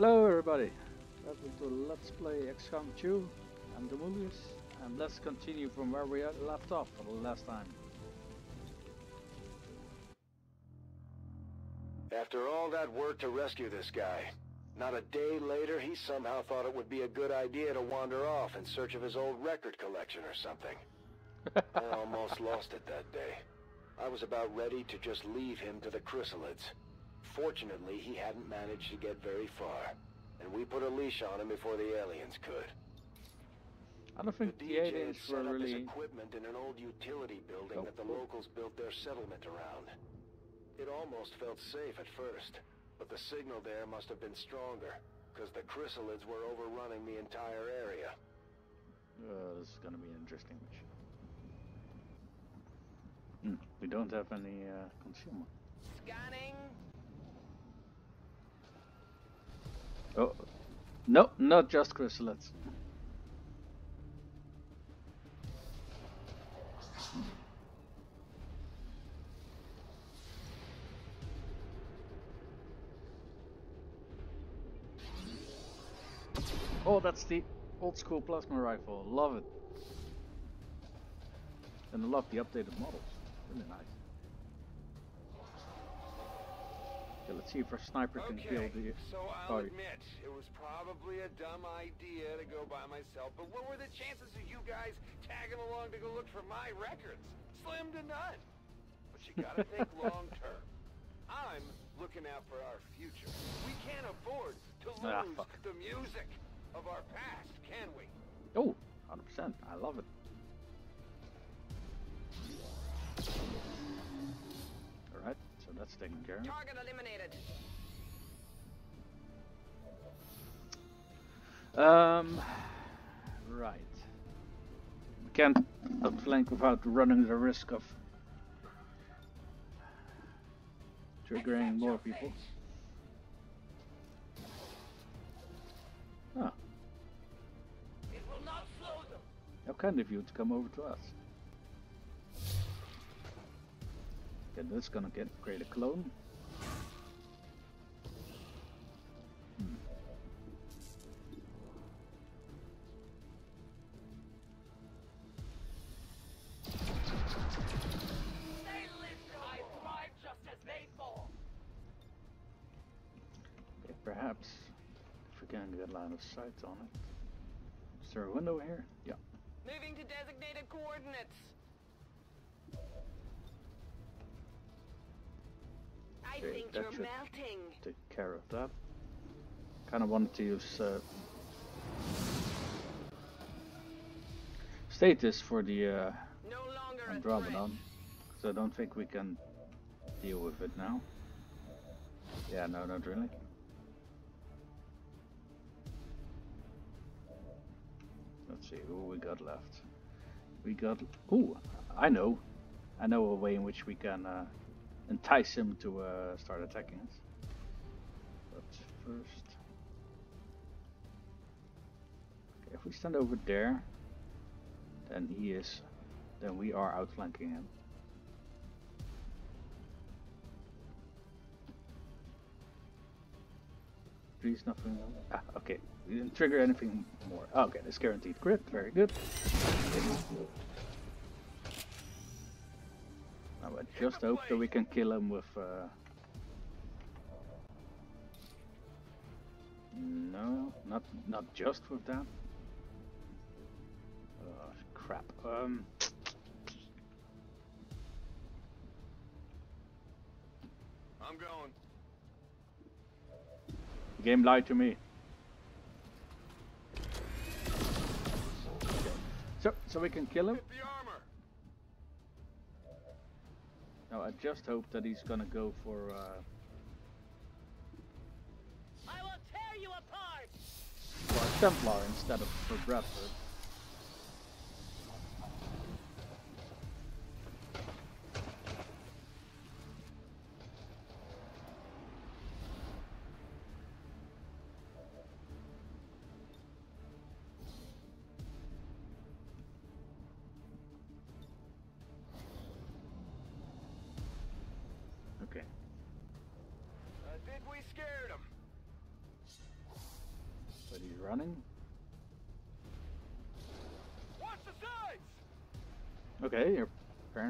Hello everybody, welcome to Let's Play XCOM 2. I'm Demoulius, and let's continue from where we left off for the last time. After all that work to rescue this guy, not a day later he somehow thought it would be a good idea to wander off in search of his old record collection or something. I almost lost it that day. I was about ready to just leave him to the chryssalids. Fortunately, he hadn't managed to get very far, and we put a leash on him before the aliens could. I don't think the, DJ had aliens were set up really... his equipment in an old utility building Oh. that the locals built their settlement around. It almost felt safe at first, but the signal there must have been stronger, because the chryssalids were overrunning the entire area. Uh, this is gonna be an interesting mission. Hmm, we don't have any uh, consumer. Scanning. Oh, no, not just chryssalids. Oh, that's the old school plasma rifle. Love it. And I love the updated models. Really nice. Okay, let's see if our sniper can kill Okay, the so I'll admit, it was probably a dumb idea to go by myself, but what were the chances of you guys tagging along to go look for my records? Slim to none. But you gotta think long term. I'm looking out for our future. We can't afford to Ah, lose fuck. the music of our past, can we? Oh, 100%. I love it. That's taken care of. Target eliminated. Um, right. We can't outflank without running the risk of triggering more people. Ah, It will not slow them. how kind of you to come over to us. This gonna get create a clone. Hmm. Line of sight on it. Is there a window here? Yeah. Moving to designated coordinates. Think that you're should- melting. Take care of that. Kind of wanted to use uh, stasis for the uh, No longer a threat. Andromedon, because I don't think we can deal with it now. Yeah, no, not really. Let's see who we got left. We got. Ooh, I know. I know a way in which we can uh, entice him to uh, start attacking us. But first. Okay, if we stand over there, then he is. Then we are outflanking him. Please nothing. Ah, okay. We didn't trigger anything more. Okay, that's guaranteed crit. Very good. I just hope that we can kill him with. Uh... No, not not just with that. Oh crap. Um. I'm going. The game lied to me. So, so we can kill him. Hit the armor. Now I just hope that he's gonna go for. Uh, I will tear you apart. for Templar instead of for Bradford.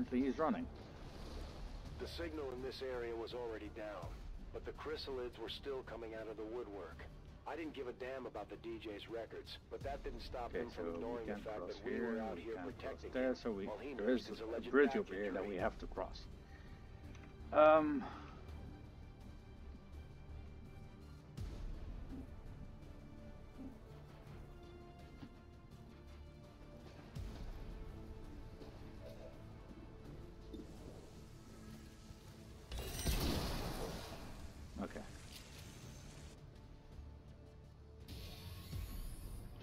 Apparently he's running. The signal in this area was already down, but the chryssalids were still coming out of the woodwork. I didn't give a damn about the DJ's records, but that didn't stop Okay, him so from we ignoring the fact that we were out here protecting there, so we, while he there is his a bridge over here that we have to cross. Um,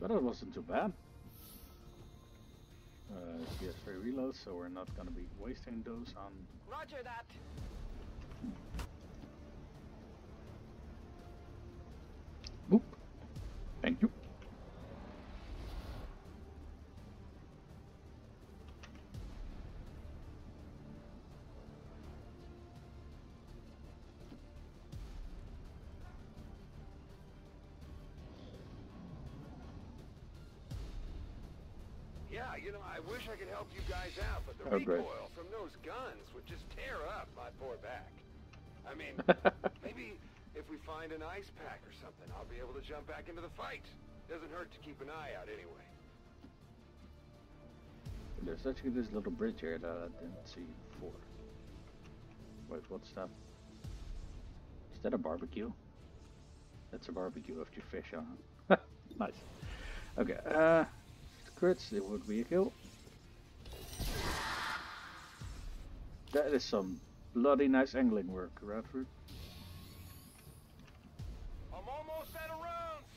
So that wasn't too bad. Uh, PS3 reload, so we're not gonna be wasting those on. Roger that. Help you guys out, but the Oh, great. recoil from those guns would just tear up my poor back. I mean, maybe if we find an ice pack or something, I'll be able to jump back into the fight. Doesn't hurt to keep an eye out anyway. There's actually this little bridge here that I didn't see before. Wait, what's that? Is that a barbecue? That's a barbecue you fish on it. nice. Okay, uh, crits, it would be a kill. That is some bloody nice angling work, Bradford. I'm almost out of rounds.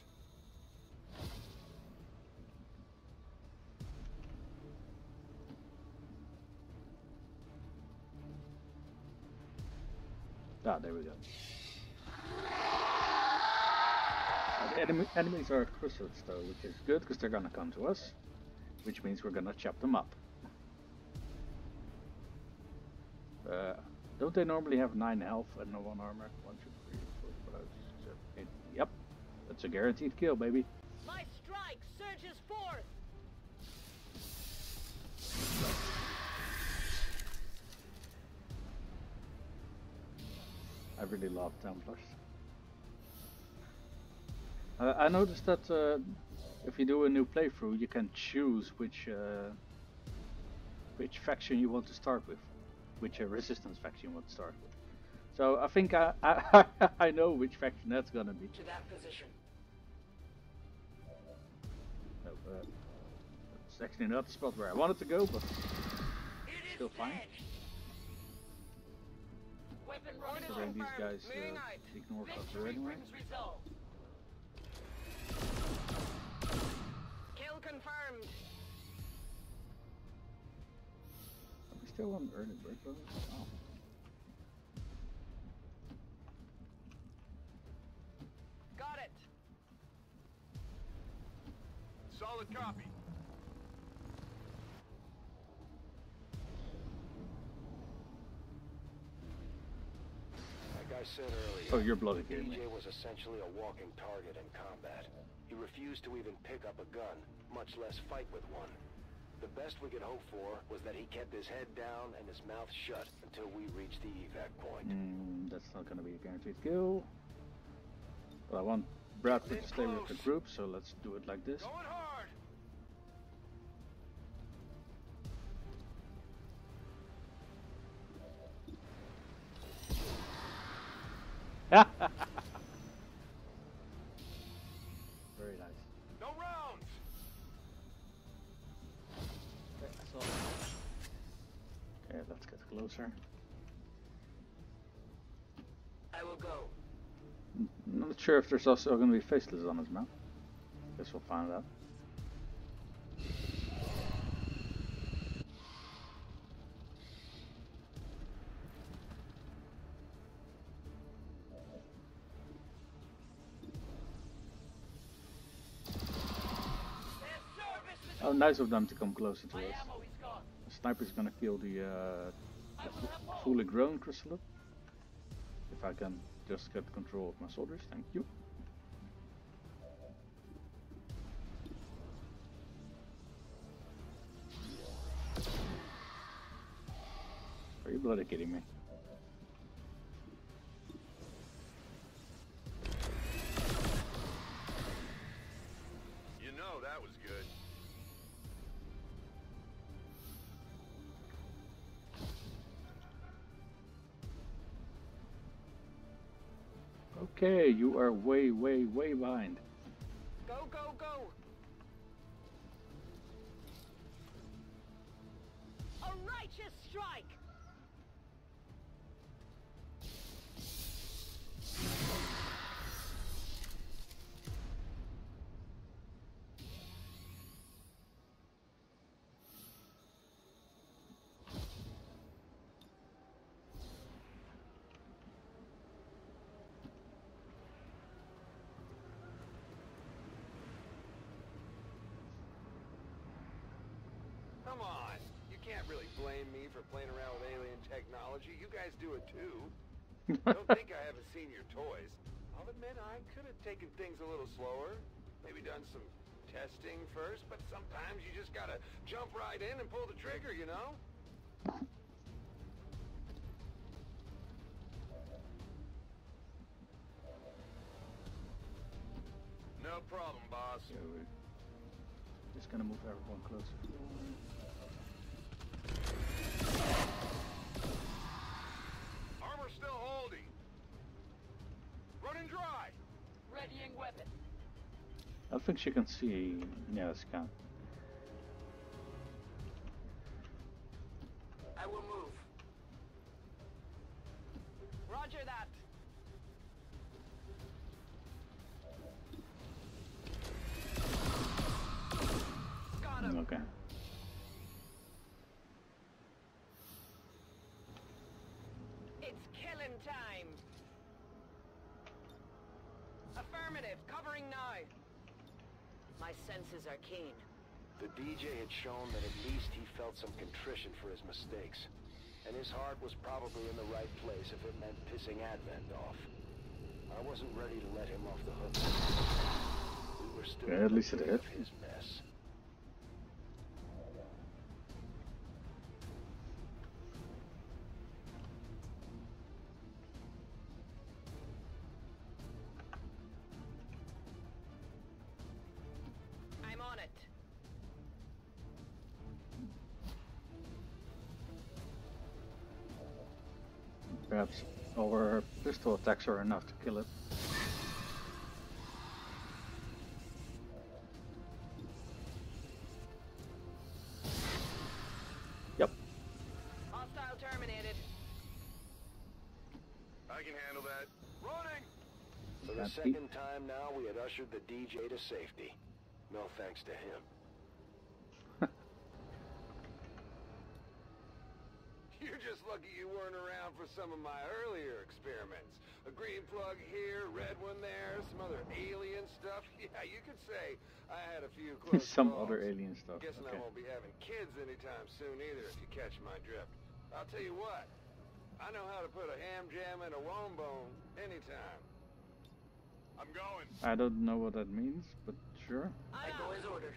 Ah, there we go. Uh, the enemy, enemies are chryssalids though, which is good because they're gonna come to us, which means we're gonna chop them up. Uh, don't they normally have 9 health and no 1 armor? 1, 2, 3, 4, 5, 6, 7, 8. Yep, that's a guaranteed kill, baby. My strike surges forth. I really love Templars. Uh, I noticed that uh, if you do a new playthrough, you can choose which uh, which faction you want to start with, which uh, resistance faction would start with. So I think I I, I know which faction that's gonna be. To that position. No, uh, it's actually not the spot where I wanted to go, but Still fine. dead. Weapon so these guys uh, ignore cover anyway. Kill confirmed. Still on early bird bonus? Oh. Got it. Solid copy. Like I said earlier, Oh, you're bloody kidding me. DJ was essentially a walking target in combat. He refused to even pick up a gun, much less fight with one. The best we could hope for was that he kept his head down and his mouth shut until we reached the evac point. Mm, that's not gonna be a guaranteed kill. But I want Bradford to stay with the group, so let's do it like this. Sure if there's also going to be faceless on his map. Guess we'll find out. Oh, nice of them to come closer to us. The sniper's going to kill the, uh, fully grown chryssalid. If I can just kept control of my soldiers, thank you. Are you bloody kidding me? Okay, you are way, way, way behind. Go, go, go! A righteous strike! Come on. You can't really blame me for playing around with alien technology. You guys do it too. Don't think I haven't seen your toys. I'll admit I could have taken things a little slower. Maybe done some testing first, but sometimes you just gotta jump right in and pull the trigger, you know? No problem, boss. So we're just gonna move everyone closer. Weapon. I think she can see. Yeah, she can. I will had shown that at least he felt some contrition for his mistakes. And his heart was probably in the right place if it meant pissing Advent off. I wasn't ready to let him off the hook. We were still Yeah, at least it his mess. Perhaps our pistol attacks are enough to kill it. Some of my earlier experiments. A green plug here, red one there, some other alien stuff. Yeah, you could say I had a few close Some calls. other alien stuff. Guessing Okay. I won't be having kids anytime soon either, if you catch my drift. I'll tell you what, I know how to put a ham jam in a wombo anytime. I'm going. I don't know what that means, but sure. I go as ordered.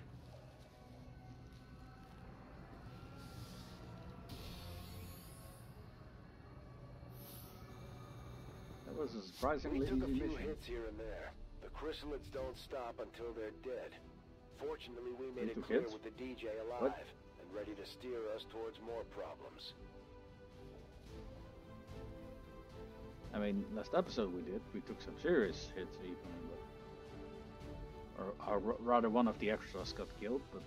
Was a surprisingly We took a easy few mission. hits here and there. The chryssalids don't stop until they're dead. Fortunately, we made it clear hits? with the DJ What? alive and ready to steer us towards more problems. I mean, last episode we did, we took some serious hits even, but, or, or rather one of the extras got killed, but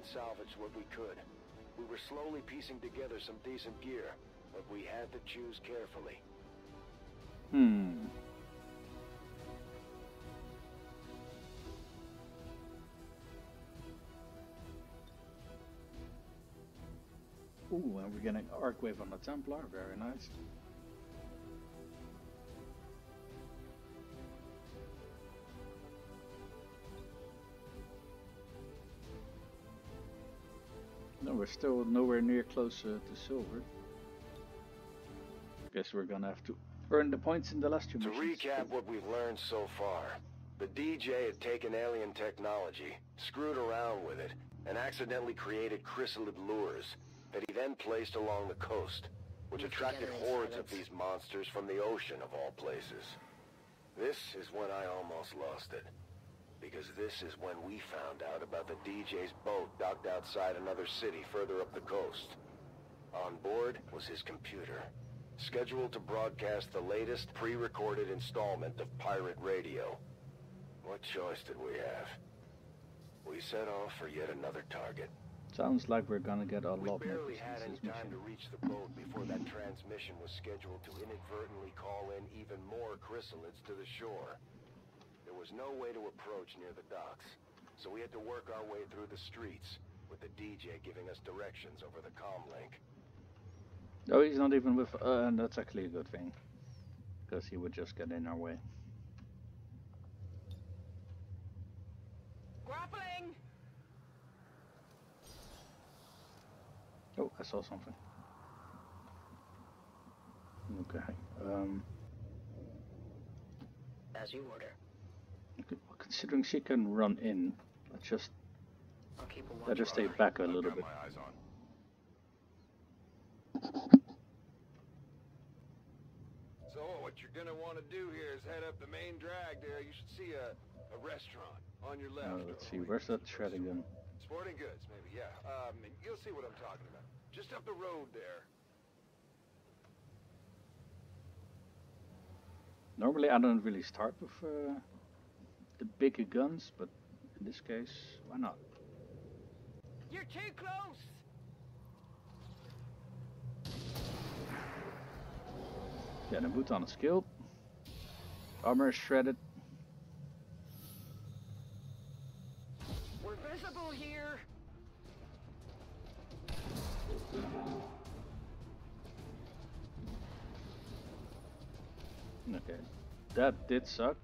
and salvaged what we could. We were slowly piecing together some decent gear, but we had to choose carefully. Hmm. Ooh, and we're getting Arcwave on the Templar, very nice. We're still nowhere near close uh, to silver. Guess we're gonna have to earn the points in the last two To missions. recap what we've learned so far, the DJ had taken alien technology, screwed around with it, and accidentally created chryssalid lures that he then placed along the coast, which attracted hordes of these monsters from the ocean of all places. This is when I almost lost it. Because this is when we found out about the DJ's boat docked outside another city further up the coast. On board was his computer, scheduled to broadcast the latest pre-recorded installment of Pirate Radio. What choice did we have? We set off for yet another target. Sounds like we're gonna get a We lot more business had any this time to reach the boat before that transmission was scheduled to inadvertently call in even more chryssalids to the shore. There was no way to approach near the docks, so we had to work our way through the streets, with the DJ giving us directions over the comm link. Oh, he's not even with. Uh, and that's actually a good thing, because he would just get in our way. Grappling! Oh, I saw something. Okay. Um, As you order. Considering she can run in, let's just let her stay back a little bit. my eyes on. So what you're gonna want to do here is head up the main drag there. You should see a, a restaurant on your left. Uh, let's see, where's that there's again? Sporting goods, maybe, yeah. Um, you'll see what I'm talking about. Just up the road there. Normally, I don't really start with uh, the bigger guns, but in this case, why not? You're too close! Yeah, the Muton is killed. Armor is shredded. We're visible here! Okay, that did suck.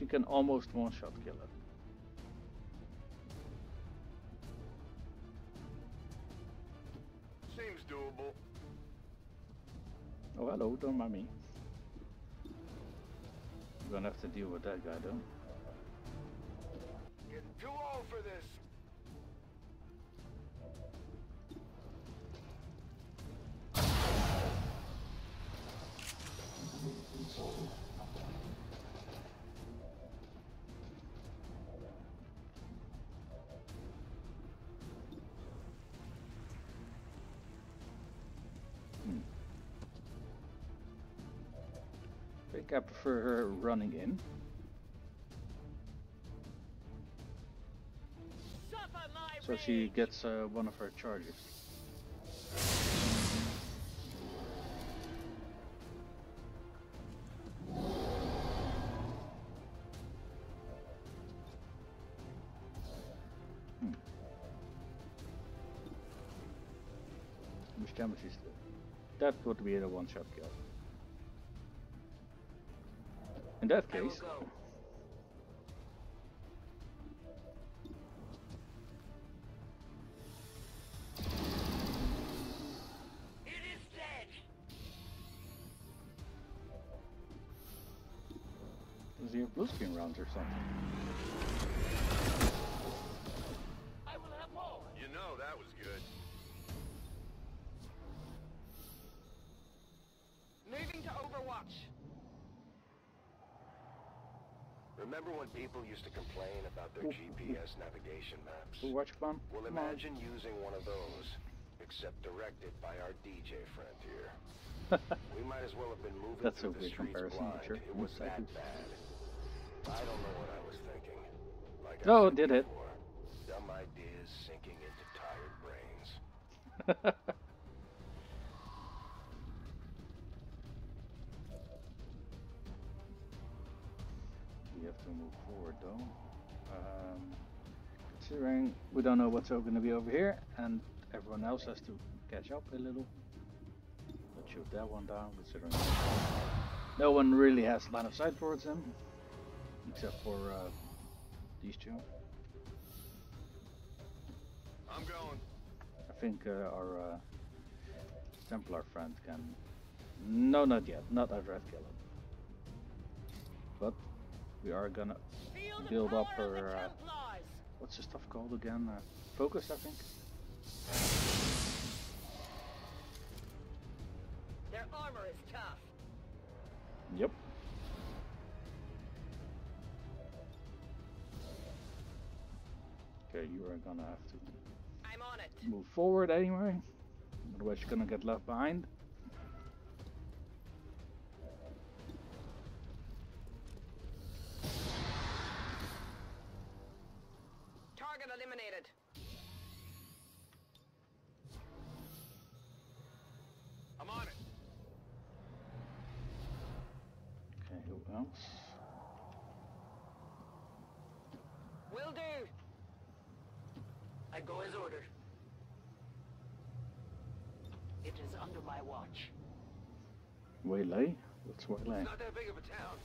She can almost one-shot kill it. Seems doable. Oh, hello, don't mind me. We're gonna have to deal with that guy though. Getting too old for this. I prefer her running in. So she gets uh, one of her charges. Hmm. Which damage is that? That would be a one-shot kill. In that I will case, go. It is does he have blue screen rounds or something? I will have more! You know that was good. Moving to Overwatch. Remember when people used to complain about their GPS navigation maps? Watch bomb. Well, imagine using one of those, except directed by our DJ friend here. We might as well have been moving That's through a weird comparison, blind. sure. It was that bad. I don't know what I was thinking. Like I Oh, did it. Dumb ideas sinking into tired brains. to move forward though. Um, considering we don't know what's going to be over here, and everyone else has to catch up a little. Let's shoot that one down, considering no one really has line of sight towards him, except for uh, these two. I'm going. I think uh, our uh, Templar friend can. No, not yet. Not at Red Killer. But we are gonna build up power of the her. Uh, what's the stuff called again? Uh, focus, I think. Their armor is tough. Yep. Okay, you are gonna have to I'm on it. move forward anyway. Otherwise, you're gonna get left behind. Target eliminated. I'm on it. Okay, who else? Will do. I go as ordered. It is under my watch. Waylay? What's Waylay? It's not that big of a town.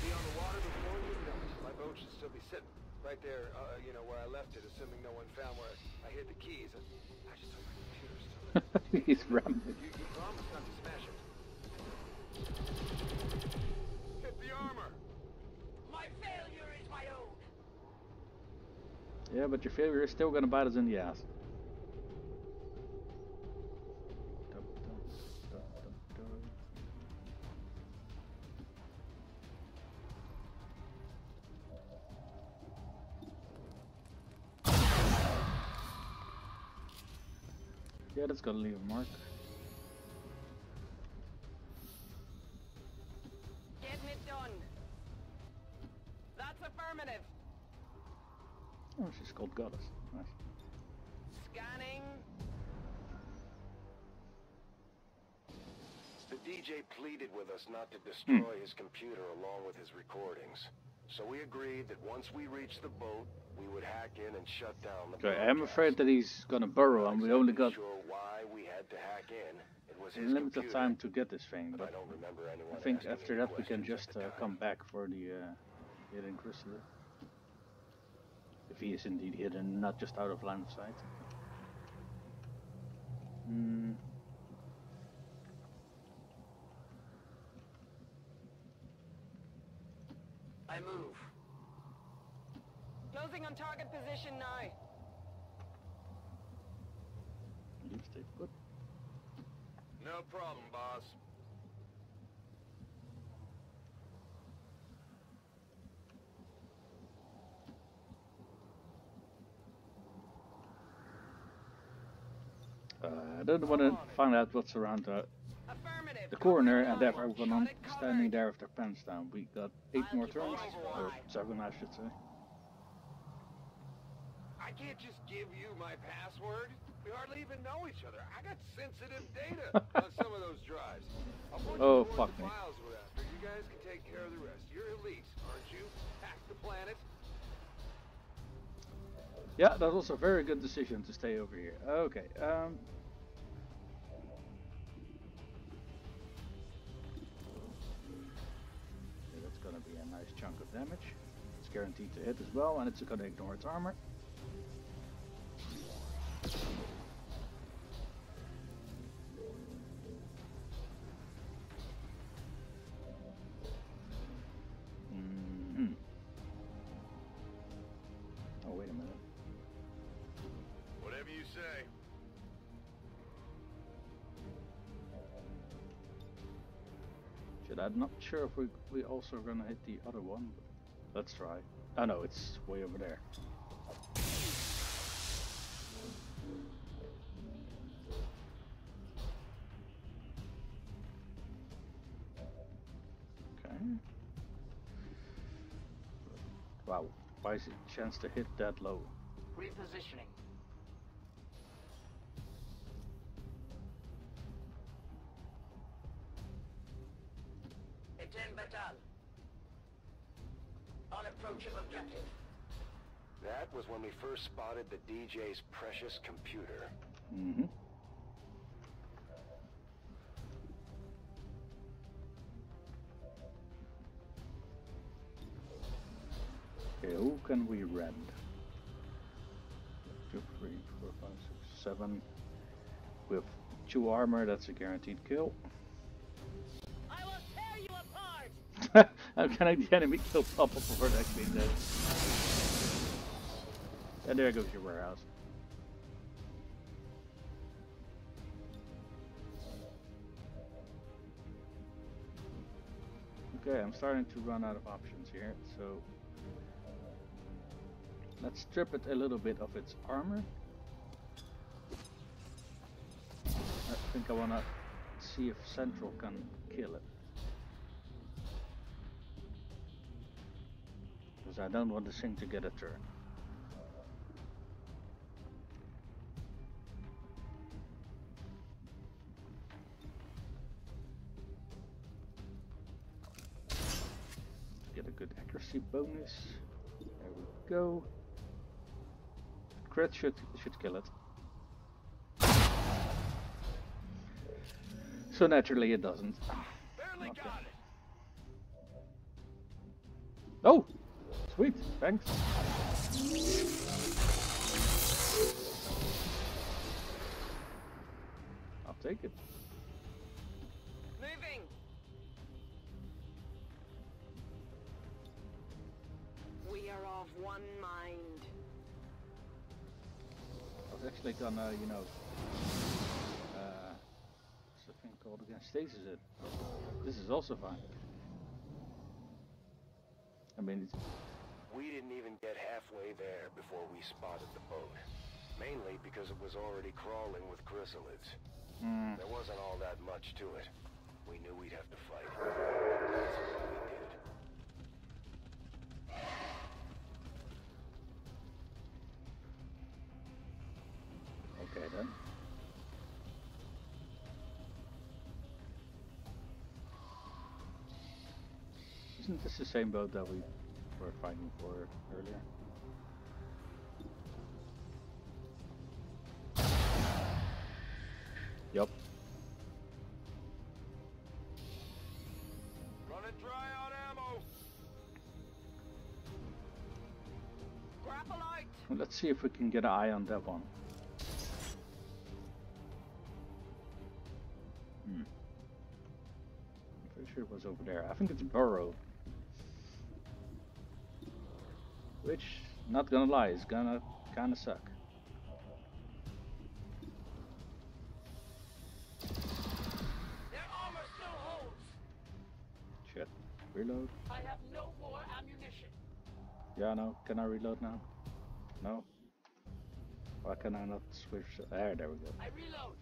Be on the water before you know it. My boat should still be sitting right there, uh, you know, where I left it, assuming no one found where I hid the keys. I, I just hope my computer's still. He's rambling. You, you promised not to smash it. Hit the armor. My failure is my own. Yeah, but your failure is still gonna bite us in the ass. Yeah, that's gonna leave a mark. Getting it done. That's affirmative. Oh, she's called Goddess. Nice. Scanning. The DJ pleaded with us not to hmm. destroy his computer along with his recordings. So we agreed that once we reached the boat, we would hack in and shut down the Okay, I'm afraid that he's gonna burrow, and we only got sure why we had to hack in. It was his limited computer, time to get this thing, but I don't remember anyone I think after that we can just uh, come back for the uh, hidden crystal. If he is indeed hidden, not just out of line of sight. Hmm. I move. Closing on target position now. You stay put. No problem, boss. Uh, I don't want to find out what's around uh, the corner, and the therefore line. everyone Shot standing there with their pants down. We got 8 more turns, or 7 I should say. I can't just give you my password. We hardly even know each other. I got sensitive data on some of those drives. Oh, fuck me. files we're after. You guys can take care of the rest. You're elite, aren't you? Hack the planet. Yeah, that was a very good decision to stay over here. Okay, um... Okay, that's gonna be a nice chunk of damage. It's guaranteed to hit as well, and it's gonna ignore its armor. Mhm. Oh, wait a minute. Whatever you say. Should I'm not sure if we we also gonna hit the other one. But let's try. Oh no, it's way over there. Wow, why chance to hit that low? Repositioning. Eten Batal. On approach of objective. That was when we first spotted the DJ's precious computer. Mm-hmm. Okay, who can we rend? Two, three, four, five, six, seven. With two armor, that's a guaranteed kill. I will tear you apart! How can I the enemy kill Papa before it actually dead? And there goes your warehouse. Okay, I'm starting to run out of options here, so let's strip it a little bit of its armor. I think I wanna see if Central can kill it. Because I don't want this thing to get a turn. Get a good accuracy bonus. There we go. Crit should should kill it. So naturally it doesn't. Barely Okay. got it. Oh! Sweet, thanks. I'll take it. Moving! We are of one mind. Was actually gonna, you know, uh, what's the thing called again? Stasis it. This is also fine. I mean, it's, We didn't even get halfway there before we spotted the boat. Mainly because it was already crawling with chryssalids. mm, There wasn't all that much to it. We knew we'd have to fight. Isn't this the same boat that we were fighting for earlier? Yep. Running dry on ammo. Grapple out! Well, Let's see if we can get an eye on that one. Hmm. I'm pretty sure it was over there. I think it's Burrow. Which, not gonna lie, is gonna kinda suck. Their armor still holds! Shit. Reload? I have no more ammunition. Yeah, no. Can I reload now? No? Why can I not switch? There, there we go. I reload!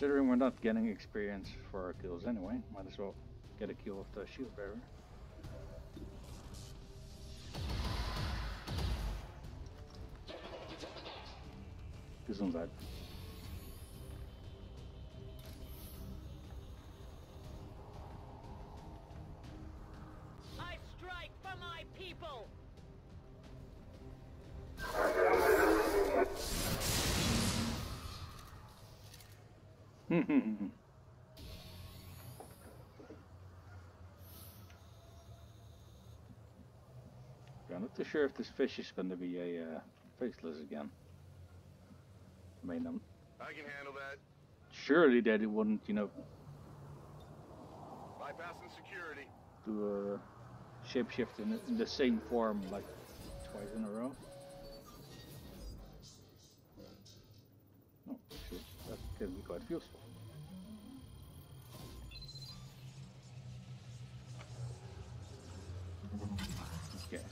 Considering we're not getting experience for our kills anyway, might as well get a kill of the shield bearer. Gesundheit. I'm not too sure if this fish is going to be a uh, faceless again. I mean, I'm I can handle that. surely that it wouldn't, you know, Bypassing security. do a shapeshift in, the- in the same form like twice in a row. Oh, sure, that can be quite useful.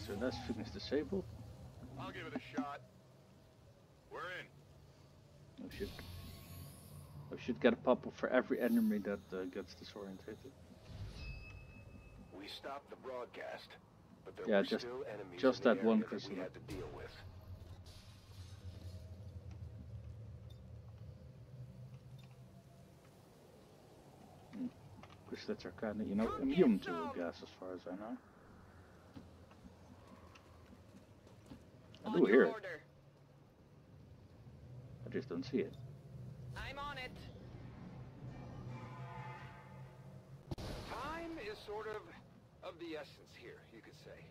So that's fitness disabled. I'll give it a shot. We're in. We should, we should get a pop-up for every enemy that uh, gets disorientated. We stopped the broadcast, but there Yeah, were just- still enemies just that one that we had to deal with. Chryssalids are kind of, you know, immune to gas as far as I know. I do hear it. I just don't see it. I'm on it. Time is sort of of the essence here, you could say.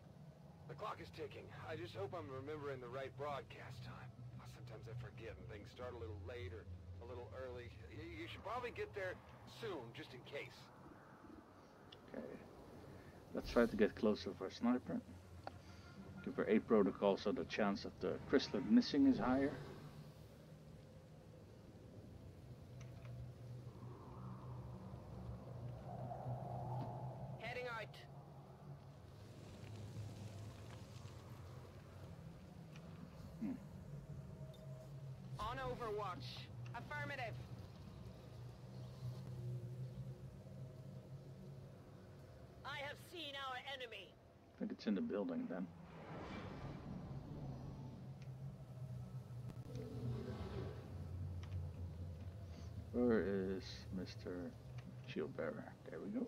The clock is ticking. I just hope I'm remembering the right broadcast time. Oh, sometimes I forget and things start a little late or a little early. You should probably get there soon, just in case. Okay. Let's try to get closer for a sniper. Her 8 protocol so the chance of the chryssalid missing is higher. Heading out. Hmm. On Overwatch. Affirmative. I have seen our enemy. I think it's in the building then. Where is Mr. Shield Bearer? There we go.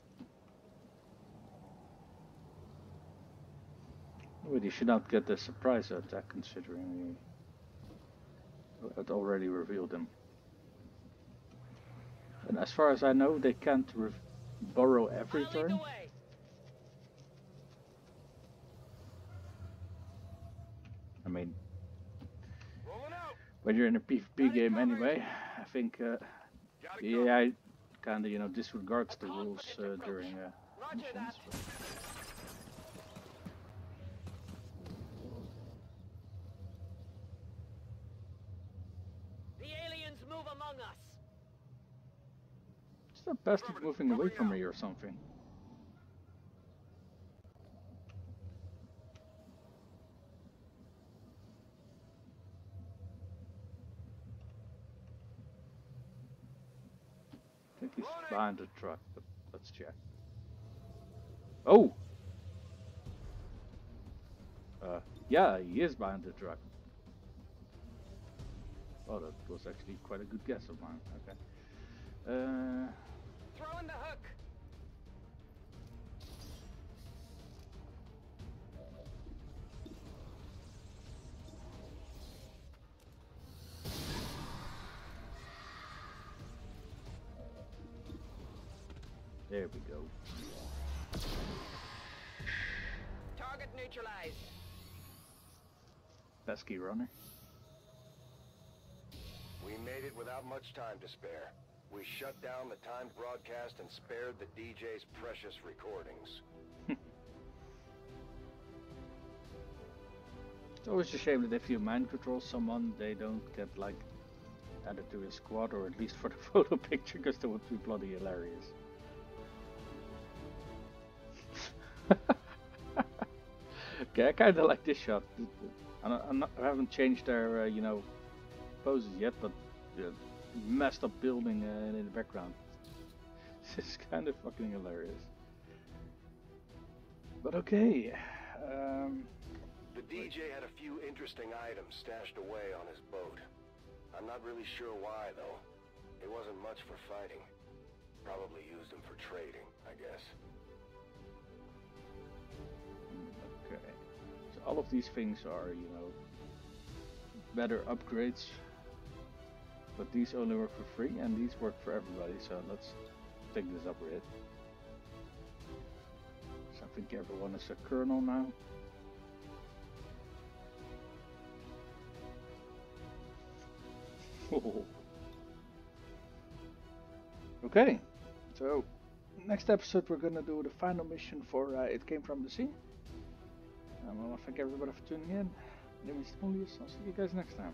You should not get the surprise attack considering we had already revealed him. And as far as I know, they can't re- burrow every I'll lead the turn. I mean, when you're in a PvP game anyway, I think uh, the. AI kind of, you know, disregards the rules uh, during uh, Roger missions. that. The aliens move among us. It's not best moving away from me or something. I think he's behind the truck, but let's check. Oh! Uh, yeah, he is behind the truck. Oh, that was actually quite a good guess of mine. Okay. Uh, Throwing the hook. There we go. Target neutralized. Pesky runner. We made it without much time to spare. We shut down the timed broadcast and spared the DJ's precious recordings. It's always a shame that if you mind control someone, they don't get like added to a squad, or at least for the photo picture, because that would be bloody hilarious. Okay, I kind of like this shot. Not, I'm not, I haven't changed their, uh, you know, poses yet, but uh, messed up building uh, in the background. This is kind of fucking hilarious. But okay. Um, The DJ had a few interesting items stashed away on his boat. I'm not really sure why, though. It wasn't much for fighting. Probably used them for trading, I guess. All of these things are, you know, better upgrades. But these only work for free and these work for everybody, so let's take this upgrade. So I think everyone is a colonel now. okay, so next episode we're gonna do the final mission for uh, It Came From the Sea. Um, I want to thank everybody for tuning in. My name is Demoulius. I'll see you guys next time.